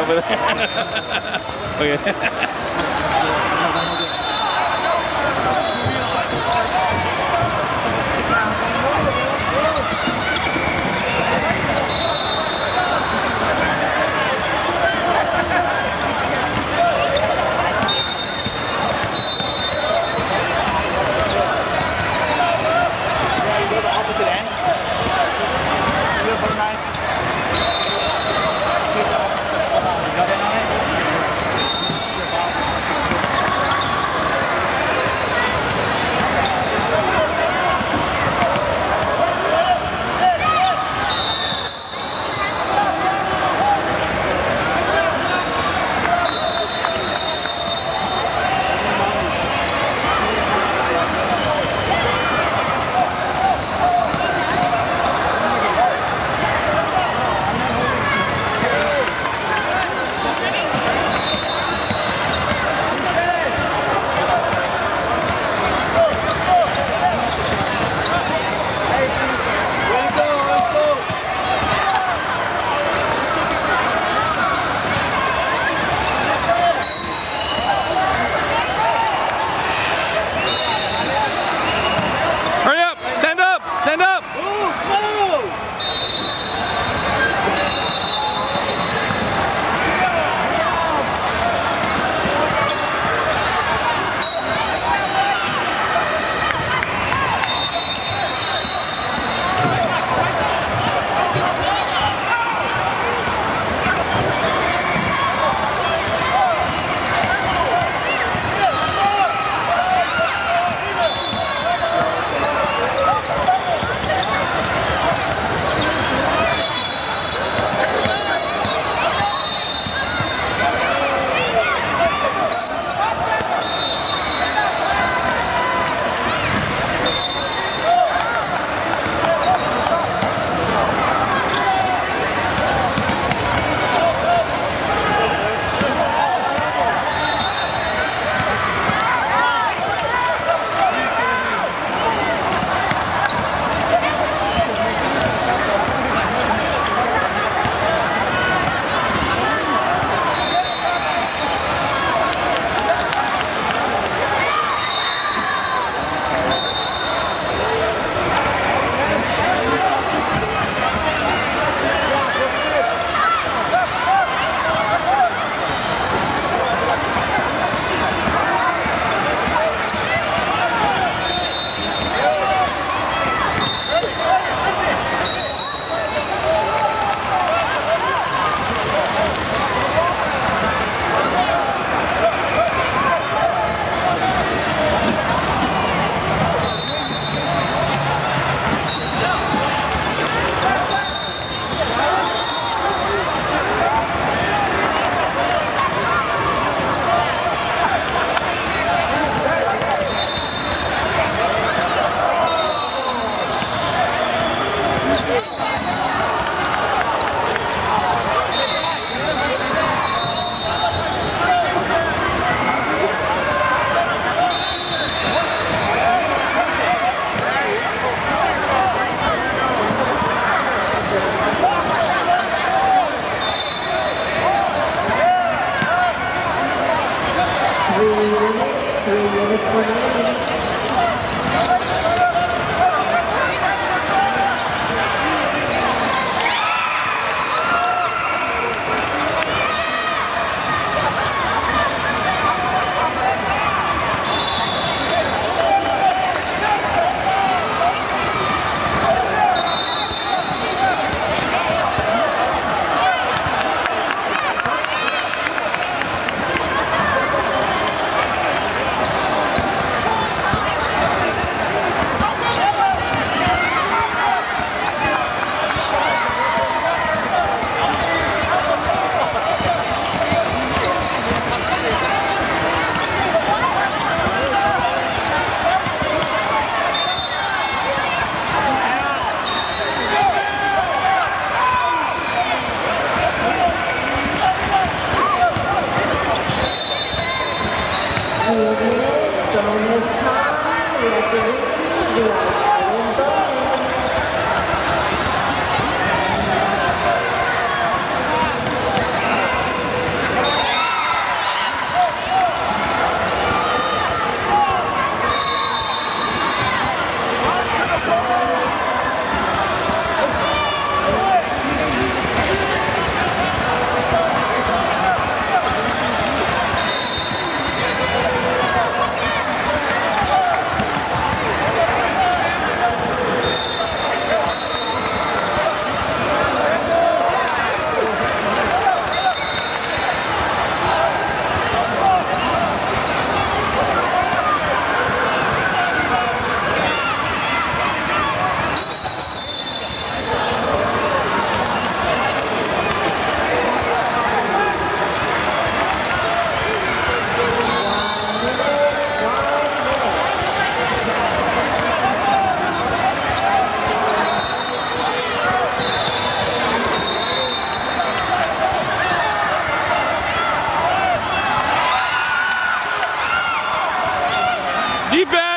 Over there. okay. Defense!